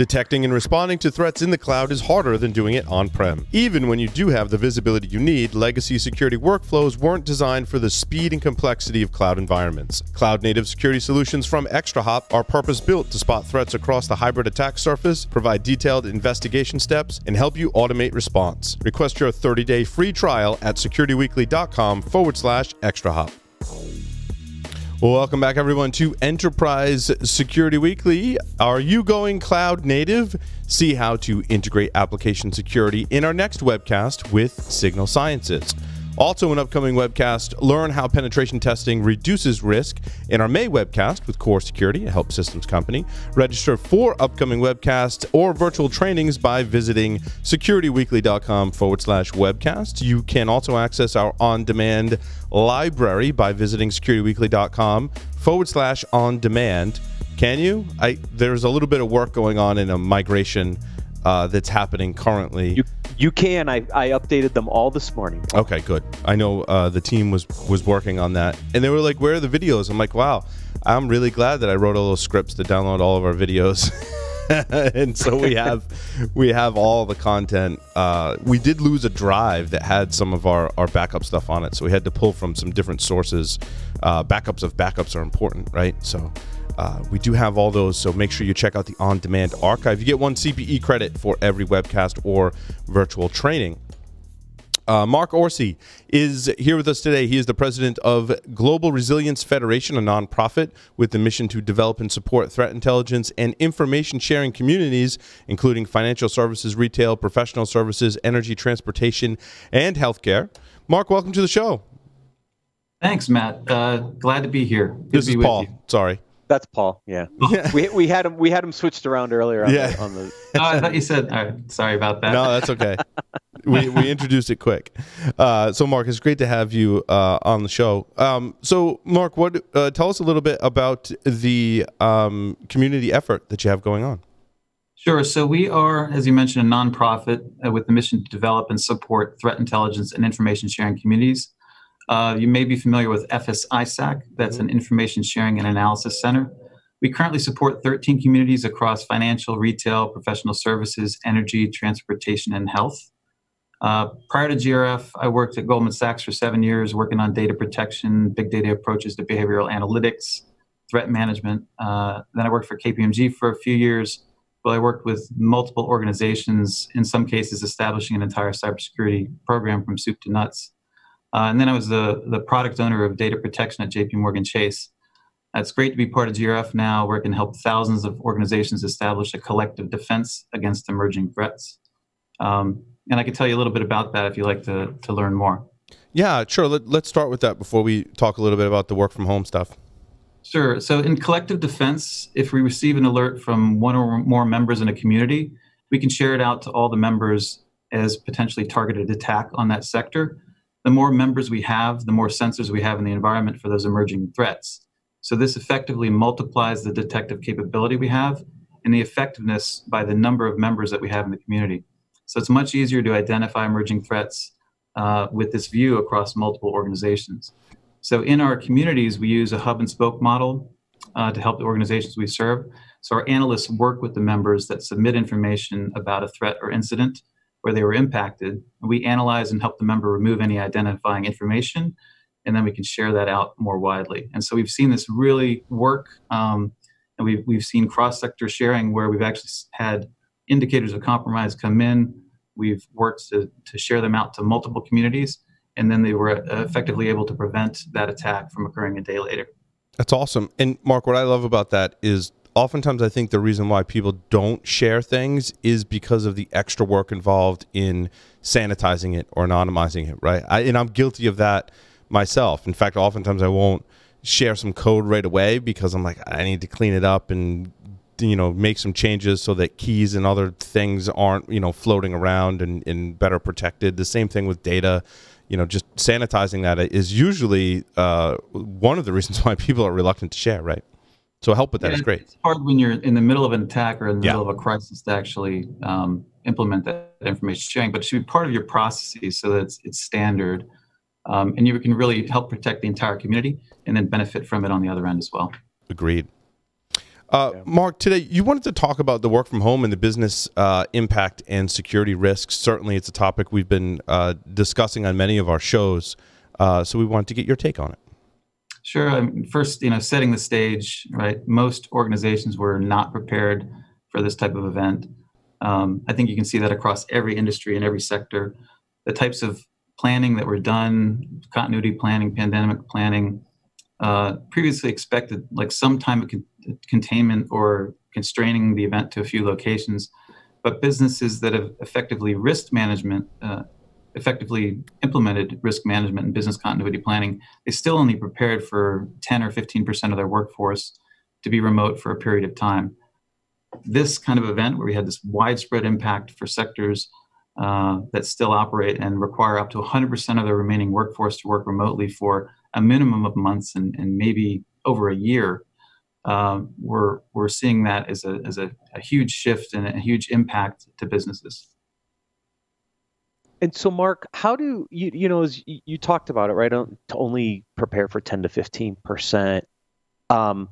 Detecting and responding to threats in the cloud is harder than doing it on prem. Even when you do have the visibility you need, legacy security workflows weren't designed for the speed and complexity of cloud environments. Cloud native security solutions from ExtraHop are purpose built to spot threats across the hybrid attack surface, provide detailed investigation steps, and help you automate response. Request your 30 day free trial at securityweekly.com forward slash ExtraHop. Welcome back, everyone, to Enterprise Security Weekly. Are you going cloud native? See how to integrate application security in our next webcast with Signal Sciences. Also, an upcoming webcast, learn how penetration testing reduces risk in our May webcast with Core Security, a help systems company. Register for upcoming webcasts or virtual trainings by visiting securityweekly.com forward slash webcast. You can also access our on demand library by visiting securityweekly.com forward slash on demand. Can you? I there's a little bit of work going on in a migration uh, that's happening currently. You, you can. I, I updated them all this morning. Okay, good. I know uh, the team was was working on that, and they were like, "Where are the videos?" I'm like, "Wow, I'm really glad that I wrote all those scripts to download all of our videos." and so we have we have all the content. Uh, we did lose a drive that had some of our our backup stuff on it, so we had to pull from some different sources. Uh, backups of backups are important, right? So uh, we do have all those, so make sure you check out the on demand archive. You get one CPE credit for every webcast or virtual training. Uh, Mark Orsi is here with us today. He is the president of Global Resilience Federation, a nonprofit with the mission to develop and support threat intelligence and information sharing communities, including financial services, retail, professional services, energy, transportation, and healthcare. Mark, welcome to the show. Thanks, Matt. Uh, glad to be here. Good this is Paul. Sorry. That's Paul. Yeah, we, we had him we had him switched around earlier. On yeah. The, on the... oh, I thought you said. sorry about that. No, that's okay. we we introduced it quick. Uh, so, Mark, it's great to have you uh, on the show. Um, so, Mark, what uh, tell us a little bit about the um, community effort that you have going on. Sure. So we are, as you mentioned, a nonprofit uh, with the mission to develop and support threat intelligence and information sharing communities. Uh, you may be familiar with FS-ISAC. That's an information sharing and analysis center. We currently support 13 communities across financial, retail, professional services, energy, transportation, and health. Uh, prior to GRF, I worked at Goldman Sachs for seven years, working on data protection, big data approaches to behavioral analytics, threat management. Uh, then I worked for KPMG for a few years. Well, I worked with multiple organizations, in some cases establishing an entire cybersecurity program from soup to nuts. Uh, and then I was the, the product owner of data protection at JP Morgan Chase. It's great to be part of GRF now, where it can help thousands of organizations establish a collective defense against emerging threats. Um, and I can tell you a little bit about that if you'd like to, to learn more. Yeah, sure. Let, let's start with that before we talk a little bit about the work from home stuff. Sure. So, in collective defense, if we receive an alert from one or more members in a community, we can share it out to all the members as potentially targeted attack on that sector the more members we have, the more sensors we have in the environment for those emerging threats. So this effectively multiplies the detective capability we have and the effectiveness by the number of members that we have in the community. So it's much easier to identify emerging threats uh, with this view across multiple organizations. So in our communities, we use a hub and spoke model uh, to help the organizations we serve. So our analysts work with the members that submit information about a threat or incident where they were impacted. We analyze and help the member remove any identifying information, and then we can share that out more widely. And so we've seen this really work, um, and we've, we've seen cross sector sharing where we've actually had indicators of compromise come in. We've worked to, to share them out to multiple communities, and then they were effectively able to prevent that attack from occurring a day later. That's awesome. And Mark, what I love about that is oftentimes I think the reason why people don't share things is because of the extra work involved in sanitizing it or anonymizing it, right? I, and I'm guilty of that myself. In fact, oftentimes I won't share some code right away because I'm like, I need to clean it up and you know make some changes so that keys and other things aren't you know floating around and, and better protected. The same thing with data. You know, just sanitizing that is usually uh, one of the reasons why people are reluctant to share, right? So help with that yeah, is great. It's hard when you're in the middle of an attack or in the yeah. middle of a crisis to actually um, implement that information sharing, but it should be part of your processes so that it's, it's standard. Um, and you can really help protect the entire community and then benefit from it on the other end as well. Agreed. Uh, yeah. Mark, today you wanted to talk about the work from home and the business uh, impact and security risks. Certainly, it's a topic we've been uh, discussing on many of our shows. Uh, so we wanted to get your take on it. Sure. Um, first, you know, setting the stage. Right, most organizations were not prepared for this type of event. Um, I think you can see that across every industry and every sector. The types of planning that were done, continuity planning, pandemic planning, uh, previously expected like some time of con- containment or constraining the event to a few locations, but businesses that have effectively risk management, uh, effectively implemented risk management and business continuity planning, they still only prepared for 10 or 15% of their workforce to be remote for a period of time. This kind of event where we had this widespread impact for sectors uh, that still operate and require up to 100% of their remaining workforce to work remotely for a minimum of months and, and maybe over a year, uh, we're, we're seeing that as, a, as a, a huge shift and a huge impact to businesses. And so, Mark, how do you, you know, as you, talked about it, right? To only prepare for 10 to 15%. Um,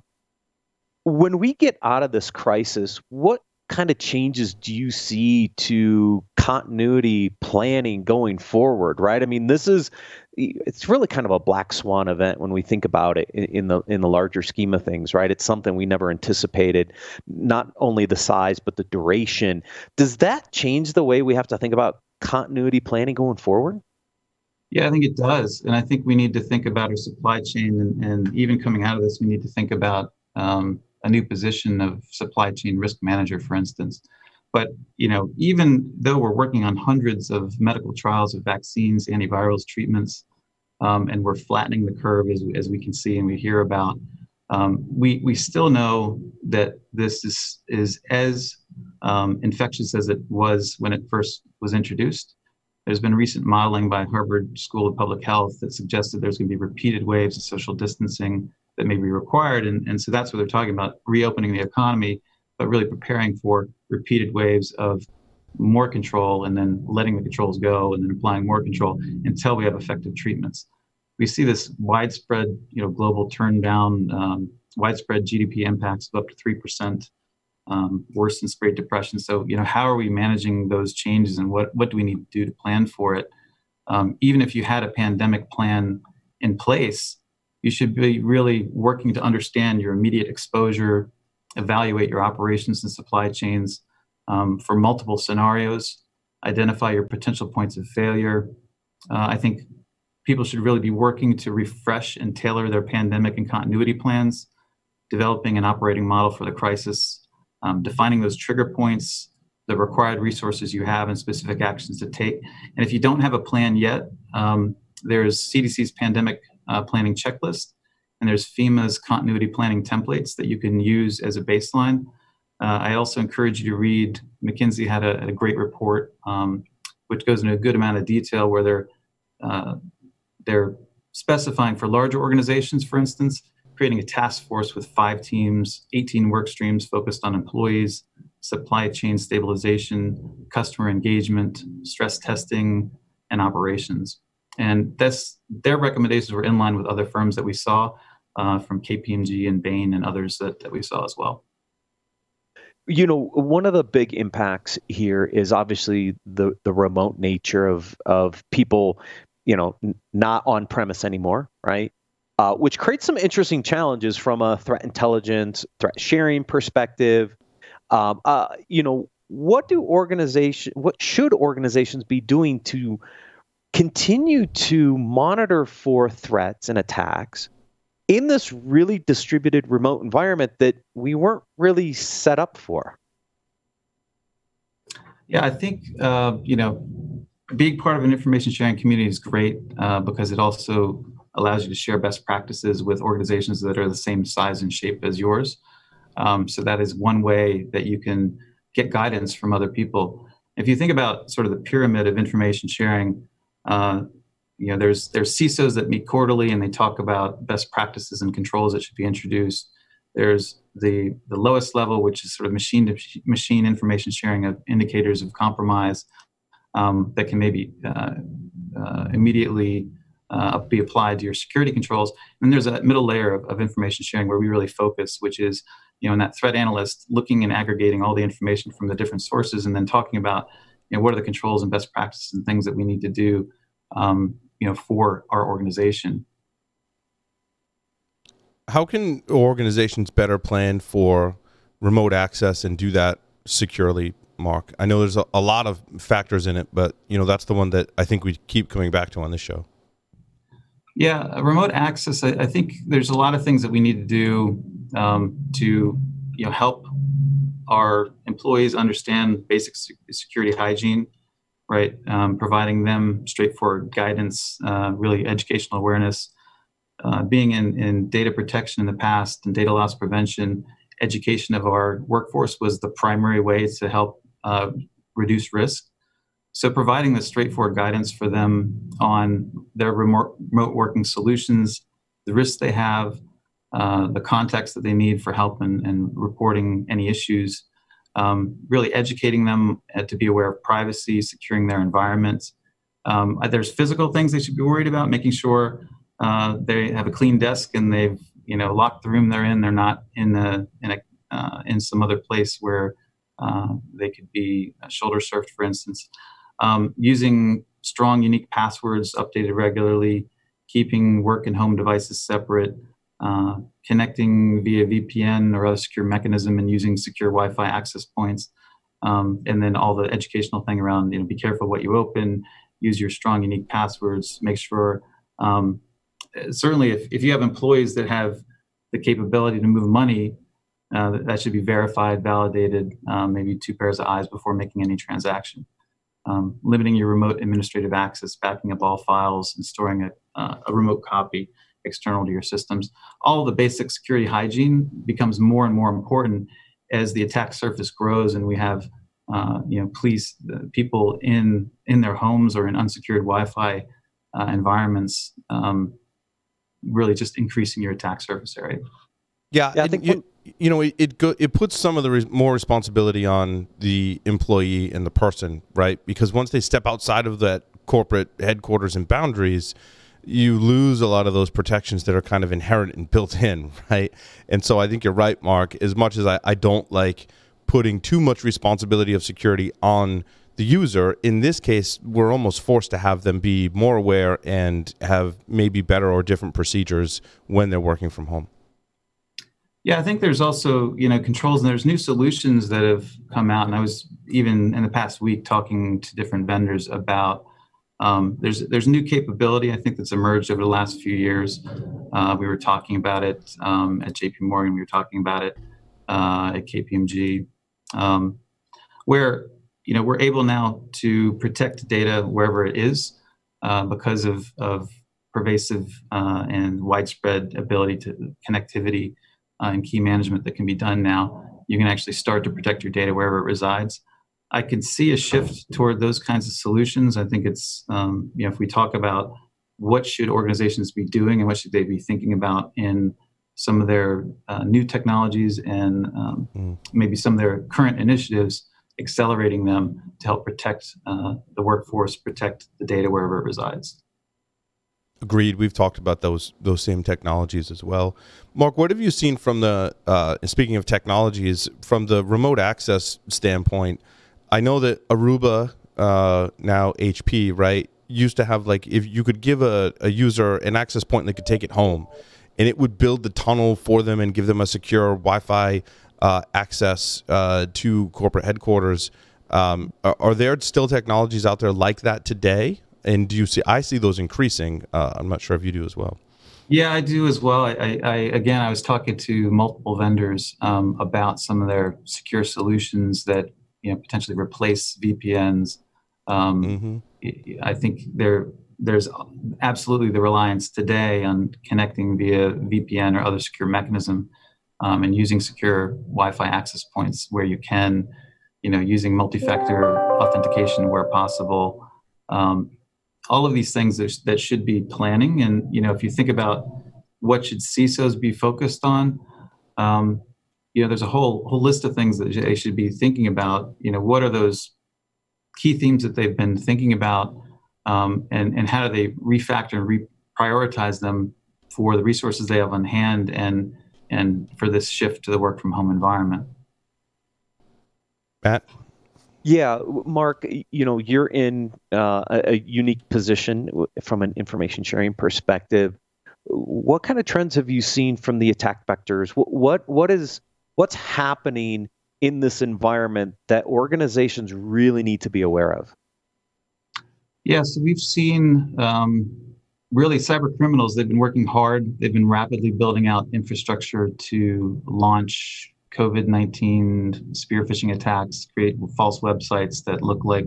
when we get out of this crisis, what kind of changes do you see to continuity planning going forward right i mean this is it's really kind of a black swan event when we think about it in the in the larger scheme of things right it's something we never anticipated not only the size but the duration does that change the way we have to think about continuity planning going forward yeah, I think it does. And I think we need to think about our supply chain. And, and even coming out of this, we need to think about um, a new position of supply chain risk manager, for instance. But you know, even though we're working on hundreds of medical trials of vaccines, antivirals, treatments, um, and we're flattening the curve as, as we can see and we hear about, um, we we still know that this is is as um, infectious as it was when it first was introduced. There's been recent modeling by Harvard School of Public Health that suggested there's going to be repeated waves of social distancing that may be required. And, and so that's what they're talking about reopening the economy, but really preparing for repeated waves of more control and then letting the controls go and then applying more control until we have effective treatments. We see this widespread, you know, global turn down, um, widespread GDP impacts of up to 3%, um, worse than Great Depression. So, you know, how are we managing those changes and what, what do we need to do to plan for it? Um, even if you had a pandemic plan in place, you should be really working to understand your immediate exposure, evaluate your operations and supply chains um, for multiple scenarios, identify your potential points of failure. Uh, I think people should really be working to refresh and tailor their pandemic and continuity plans, developing an operating model for the crisis, um, defining those trigger points, the required resources you have, and specific actions to take. And if you don't have a plan yet, um, there's CDC's pandemic uh, planning checklist, and there's FEMA's continuity planning templates that you can use as a baseline. Uh, I also encourage you to read. McKinsey had a, a great report um, which goes into a good amount of detail where they're uh, they're specifying for larger organizations, for instance, creating a task force with five teams, 18 work streams focused on employees, supply chain stabilization, customer engagement, stress testing, and operations. And that's their recommendations were in line with other firms that we saw uh, from KPMG and Bain and others that, that we saw as well. You know, one of the big impacts here is obviously the the remote nature of of people, you know, not on premise anymore, right? Uh, which creates some interesting challenges from a threat intelligence, threat sharing perspective. Um, uh, you know, what do organization, what should organizations be doing to continue to monitor for threats and attacks in this really distributed remote environment that we weren't really set up for. Yeah, I think uh, you know being part of an information sharing community is great uh, because it also allows you to share best practices with organizations that are the same size and shape as yours. Um, so that is one way that you can get guidance from other people. If you think about sort of the pyramid of information sharing, uh, you know, there's there's CISOs that meet quarterly and they talk about best practices and controls that should be introduced. There's the the lowest level, which is sort of machine to machine information sharing of indicators of compromise um, that can maybe uh, uh, immediately uh, be applied to your security controls. And there's a middle layer of, of information sharing where we really focus, which is you know, in that threat analyst looking and aggregating all the information from the different sources and then talking about, you know, what are the controls and best practices and things that we need to do, um, you know, for our organization. How can organizations better plan for remote access and do that securely, Mark? I know there's a, a lot of factors in it, but you know that's the one that I think we keep coming back to on this show. Yeah, remote access. I, I, think there's a lot of things that we need to do um, to you know help our employees understand basic security hygiene, right? Um, providing them straightforward guidance, uh, really educational awareness. Uh, being in, in data protection in the past and data loss prevention, education of our workforce was the primary way to help uh, reduce risk. So, providing the straightforward guidance for them on their remote, remote working solutions, the risks they have, uh, the context that they need for help and, and reporting any issues, um, really educating them to be aware of privacy, securing their environments. Um, uh, there's physical things they should be worried about, making sure uh, they have a clean desk and they've you know locked the room they're in. They're not in a in a uh, in some other place where uh, they could be shoulder surfed, for instance. Um, using strong, unique passwords updated regularly, keeping work and home devices separate, uh, connecting via VPN or other secure mechanism and using secure Wi-Fi access points, um, and then all the educational thing around you know be careful what you open, use your strong unique passwords, make sure. Um, certainly, if, if you have employees that have the capability to move money, uh, that should be verified, validated, um, maybe two pairs of eyes before making any transaction. Um, limiting your remote administrative access, backing up all files, and storing a, uh, a remote copy external to your systems. All the basic security hygiene becomes more and more important as the attack surface grows and we have uh, you know police uh, people in in their homes or in unsecured Wi-Fi uh, environments, um, really just increasing your attack surface area. Yeah, yeah I think you, you know it it, go, it puts some of the re- more responsibility on the employee and the person, right? Because once they step outside of that corporate headquarters and boundaries, you lose a lot of those protections that are kind of inherent and built in, right? And so I think you're right, Mark. As much as I, I don't like putting too much responsibility of security on the user, in this case, we're almost forced to have them be more aware and have maybe better or different procedures when they're working from home. Yeah, I think there's also you know controls and there's new solutions that have come out, and I was even in the past week talking to different vendors about um, there's there's new capability I think that's emerged over the last few years. Uh, we were talking about it um, at J.P. Morgan. We were talking about it uh, at KPMG, um, where you know we're able now to protect data wherever it is uh, because of of pervasive uh, and widespread ability to connectivity uh, and key management that can be done now. You can actually start to protect your data wherever it resides. I can see a shift toward those kinds of solutions. I think it's, um, you know, if we talk about what should organizations be doing and what should they be thinking about in some of their uh, new technologies and um, mm. maybe some of their current initiatives, accelerating them to help protect uh, the workforce, protect the data wherever it resides. Agreed. We've talked about those those same technologies as well. Mark, what have you seen from the uh, speaking of technologies from the remote access standpoint? I know that Aruba, uh, now HP, right, used to have like if you could give a, a user an access point and they could take it home, and it would build the tunnel for them and give them a secure Wi-Fi uh, access uh, to corporate headquarters. Um, are, are, there still technologies out there like that today? And do you see? I see those increasing. Uh, I'm not sure if you do as well. Yeah, I do as well. I, I again, I was talking to multiple vendors um, about some of their secure solutions that you know potentially replace VPNs. Um, mm-hmm. I think there there's absolutely the reliance today on connecting via VPN or other secure mechanism, um, and using secure Wi-Fi access points where you can, you know, using multi-factor authentication where possible. Um, all of these things that, should be planning, and you know, if you think about what should CISOs be focused on, um, you know, there's a whole whole list of things that they should be thinking about. You know, what are those key themes that they've been thinking about, um, and and how do they refactor and re, prioritize them for the resources they have on hand and and for this shift to the work from home environment. Matt? Yeah, Mark, you know, you're in uh, a, unique position from an information sharing perspective. What kind of trends have you seen from the attack vectors? What what, what is what's happening in this environment that organizations really need to be aware of? Yeah, so we've seen um, really cyber criminals. They've been working hard. They've been rapidly building out infrastructure to launch COVID 19 spear phishing attacks, create false websites that look like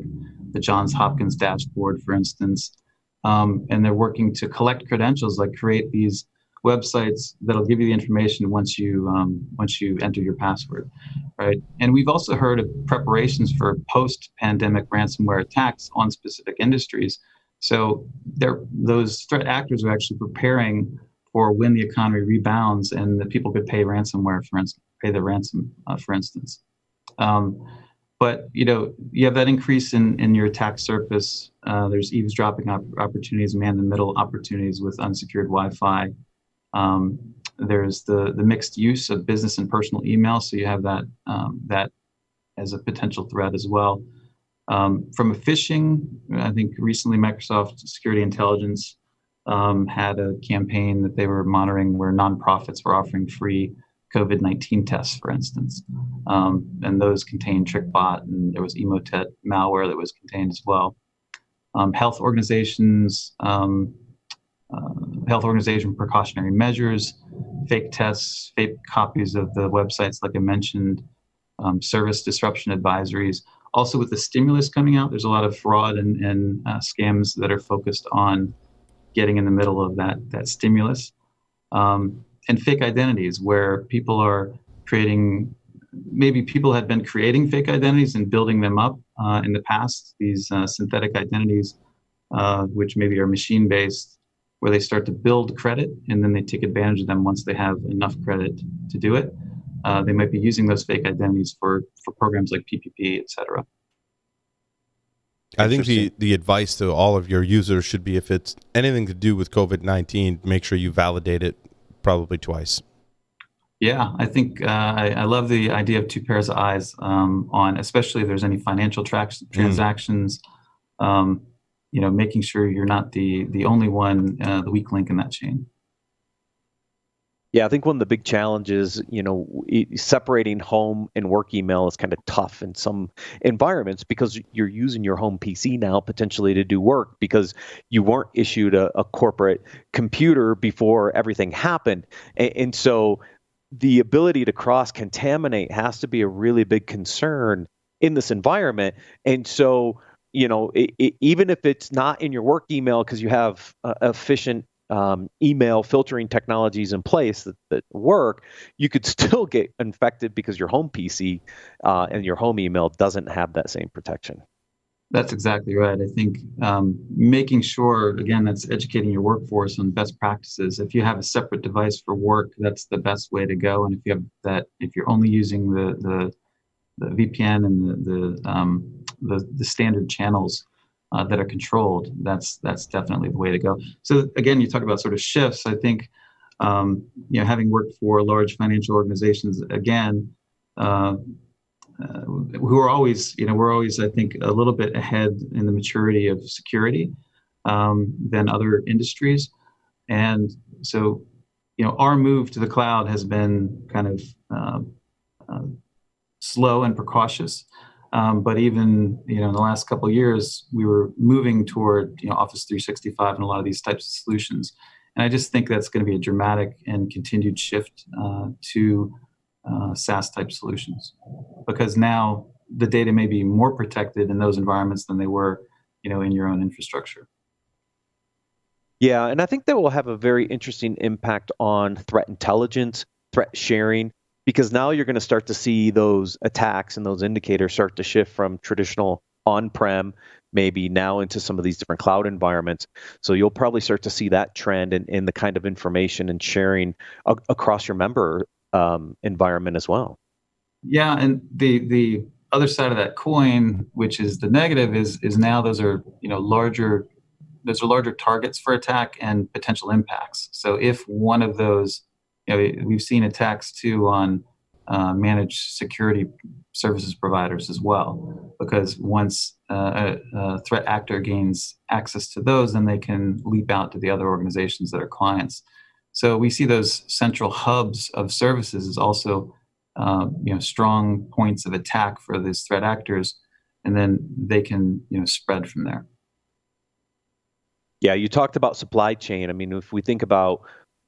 the Johns Hopkins dashboard, for instance. Um, and they're working to collect credentials, like create these websites that'll give you the information once you um, once you enter your password, right? And we've also heard of preparations for post-pandemic ransomware attacks on specific industries. So those threat actors are actually preparing for when the economy rebounds and that people could pay ransomware, for instance, pay the ransom, uh, for instance. Um, but you know, you have that increase in, in your attack surface. Uh, there's eavesdropping op- opportunities, man-in-the-middle opportunities with unsecured Wi-Fi. Um, there's the the mixed use of business and personal email, so you have that um, that as a potential threat as well. Um, from a phishing, I think recently Microsoft Security Intelligence um, had a campaign that they were monitoring where nonprofits were offering free COVID 19 tests, for instance. Um, and those contained TrickBot, and there was Emotet malware that was contained as well. Um, health organizations, um, uh, health organization precautionary measures, fake tests, fake copies of the websites, like I mentioned, um, service disruption advisories. Also, with the stimulus coming out, there's a lot of fraud and, and uh, scams that are focused on getting in the middle of that that stimulus. Um, and fake identities where people are creating maybe people had been creating fake identities and building them up uh, in the past these uh, synthetic identities uh, which maybe are machine based where they start to build credit and then they take advantage of them once they have enough credit to do it. Uh, they might be using those fake identities for for programs like ppp et cetera. I think the, the advice to all of your users should be if it's anything to do with COVID 19, make sure you validate it probably twice. Yeah, I think uh, I, I, love the idea of two pairs of eyes um, on, especially if there's any financial tra- mm. transactions. Mm. Um, you know, making sure you're not the the only one, uh, the weak link in that chain. Yeah, I think one of the big challenges, you know, separating home and work email is kind of tough in some environments because you're using your home PC now potentially to do work because you weren't issued a, a corporate computer before everything happened. And, and so the ability to cross contaminate has to be a really big concern in this environment. And so, you know, it, it, even if it's not in your work email because you have uh, efficient um, email filtering technologies in place that, that work, you could still get infected because your home PC uh, and your home email doesn't have that same protection. That's exactly right. I think um, making sure, again, that's educating your workforce on best practices. If you have a separate device for work, that's the best way to go. And if you have that, if you're only using the the, the VPN and the the, um, the the standard channels, uh, that are controlled, that's that's definitely the way to go. So again, you talk about sort of shifts. I think um, you know having worked for large financial organizations again. Uh, uh, who are always, you know, we're always, I think, a little bit ahead in the maturity of security um, than other industries. And so, you know, our move to the cloud has been kind of uh, uh, slow and precautious. Um, but even you know in the last couple of years, we were moving toward you know Office 365 and a lot of these types of solutions. And I just think that's going to be a dramatic and continued shift uh, to uh, SaaS type solutions because now the data may be more protected in those environments than they were, you know, in your own infrastructure. Yeah, and I think that will have a very interesting impact on threat intelligence, threat sharing, because now you're going to start to see those attacks and those indicators start to shift from traditional on-prem maybe now into some of these different cloud environments so you'll probably start to see that trend in, in the kind of information and sharing a- across your member um, environment as well yeah and the the other side of that coin which is the negative is is now those are you know larger those are larger targets for attack and potential impacts. So if one of those, you know, we've seen attacks too on uh, managed security services providers as well, because once uh, a, a, threat actor gains access to those, then they can leap out to the other organizations that are clients. So we see those central hubs of services as also, uh, you know, strong points of attack for these threat actors, and then they can, you know, spread from there. Yeah, you talked about supply chain. I mean, if we think about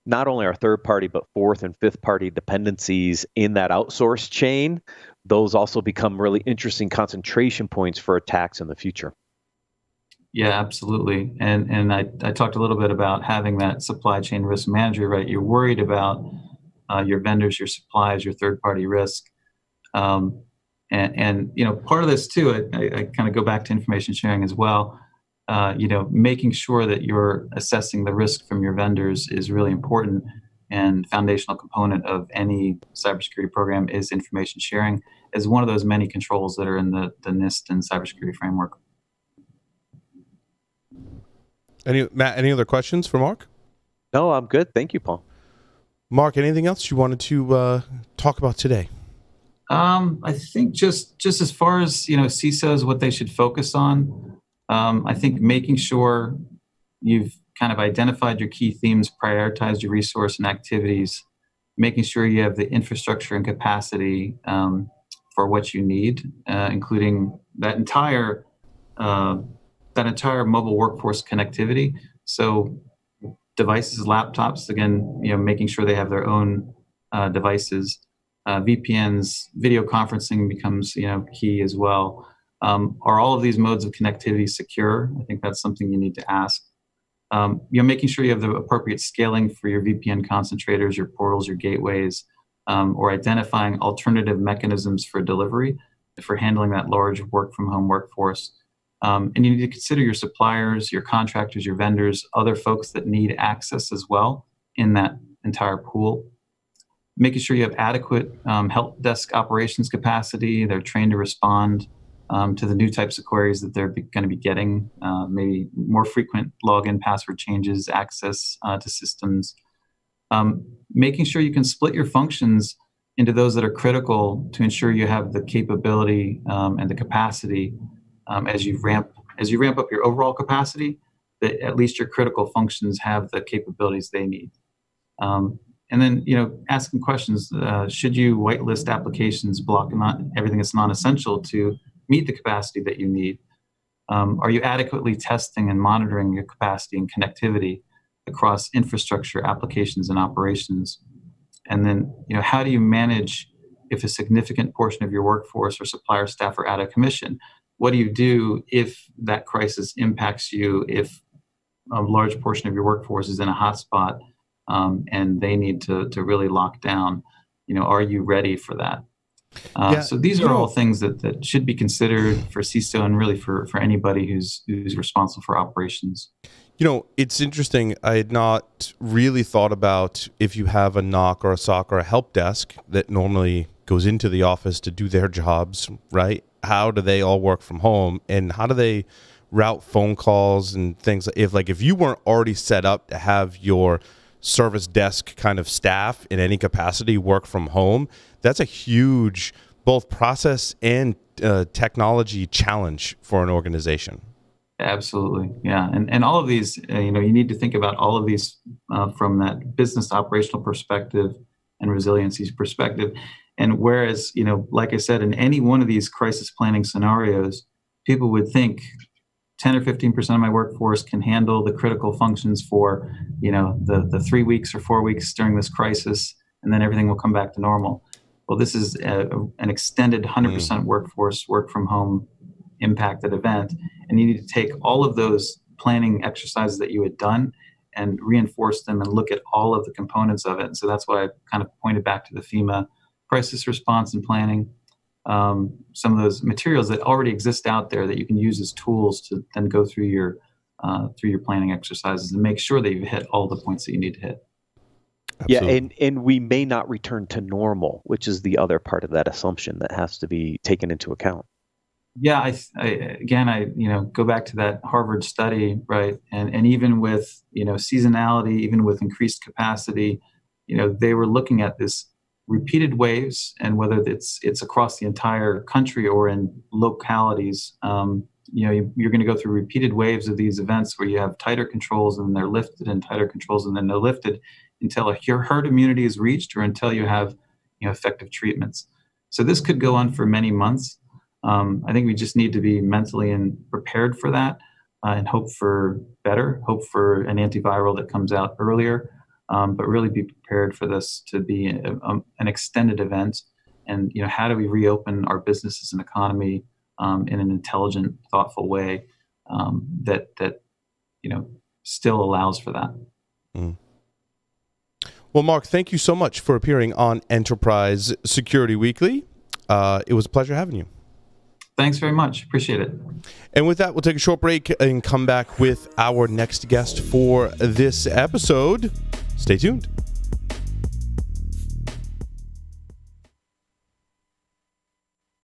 not only our third party, but fourth and fifth party dependencies in that outsourced chain, those also become really interesting concentration points for attacks in the future. Yeah, absolutely. And and I, I talked a little bit about having that supply chain risk manager, right? You're worried about uh, your vendors, your supplies, your third party risk. Um, and, and you know, part of this too, I, I kind of go back to information sharing as well uh, you know, making sure that you're assessing the risk from your vendors is really important and foundational component of any cybersecurity program is information sharing as one of those many controls that are in the, the NIST and cybersecurity framework. Any Matt, any other questions for Mark? No, I'm good. Thank you, Paul. Mark, anything else you wanted to uh, talk about today? Um, I think just just as far as you know, CISOs, what they should focus on. Um, I think making sure you've kind of identified your key themes, prioritized your resource and activities, making sure you have the infrastructure and capacity um, for what you need, uh, including that entire uh, that entire mobile workforce connectivity. So devices, laptops, again, you know, making sure they have their own uh, devices. Uh, VPNs, video conferencing becomes you know key as well. Um, are all of these modes of connectivity secure? I think that's something you need to ask. Um, you know, making sure you have the appropriate scaling for your VPN concentrators, your portals, your gateways, um, or identifying alternative mechanisms for delivery for handling that large work from home workforce. Um, and you need to consider your suppliers, your contractors, your vendors, other folks that need access as well in that entire pool. Making sure you have adequate um, help desk operations capacity, they're trained to respond um, to the new types of queries that they're going to be getting, uh, maybe more frequent login password changes, access uh, to systems. Um, making sure you can split your functions into those that are critical to ensure you have the capability um, and the capacity um, as you ramp as you ramp up your overall capacity that at least your critical functions have the capabilities they need um, and then you know asking questions uh, should you whitelist applications block not everything that's non-essential to meet the capacity that you need? Um, are you adequately testing and monitoring your capacity and connectivity across infrastructure, applications, and operations? And then, you know, how do you manage if a significant portion of your workforce or supplier staff are out of commission? What do you do if that crisis impacts you? If a large portion of your workforce is in a hotspot um, and they need to to really lock down? You know, are you ready for that? Uh, yeah, so these are all things that, that should be considered for CISO and really for, for anybody who's who's responsible for operations. You know, it's interesting. I had not really thought about if you have a NOC or a SOC or a help desk that normally goes into the office to do their jobs, right? How do they all work from home and how do they route phone calls and things? If like if you weren't already set up to have your service desk kind of staff in any capacity work from home, that's a huge both process and uh, technology challenge for an organization. Absolutely, yeah, and and all of these, uh, you know, you need to think about all of these uh, from that business operational perspective and resiliency perspective. And whereas, you know, like I said, in any one of these crisis planning scenarios, people would think 10 or 15% of my workforce can handle the critical functions for, you know, the, the three weeks or four weeks during this crisis, and then everything will come back to normal. Well, this is a, an extended 100% mm. workforce work from home impacted event. And you need to take all of those planning exercises that you had done and reinforce them and look at all of the components of it. And so that's why I kind of pointed back to the FEMA crisis response and planning um, some of those materials that already exist out there that you can use as tools to then go through your uh, through your planning exercises and make sure that you've hit all the points that you need to hit. Absolutely. Yeah, and, and we may not return to normal, which is the other part of that assumption that has to be taken into account. Yeah, I, I, again, I you know go back to that Harvard study, right? And and even with you know seasonality, even with increased capacity, you know they were looking at this repeated waves, and whether it's it's across the entire country or in localities. Um, you know, you, are going to go through repeated waves of these events where you have tighter controls and then they're lifted, and tighter controls and then they're lifted until a herd immunity is reached, or until you have you know effective treatments. So this could go on for many months. Um, I think we just need to be mentally and prepared for that uh, and hope for better, hope for an antiviral that comes out earlier, um, but really be prepared for this to be a, a, an extended event. And you know, how do we reopen our businesses and economy um, in an intelligent, thoughtful way um, that that you know still allows for that? Mm. Well, Mark, thank you so much for appearing on Enterprise Security Weekly. Uh, it was a pleasure having you. Thanks very much. Appreciate it. And with that, we'll take a short break and come back with our next guest for this episode. Stay tuned.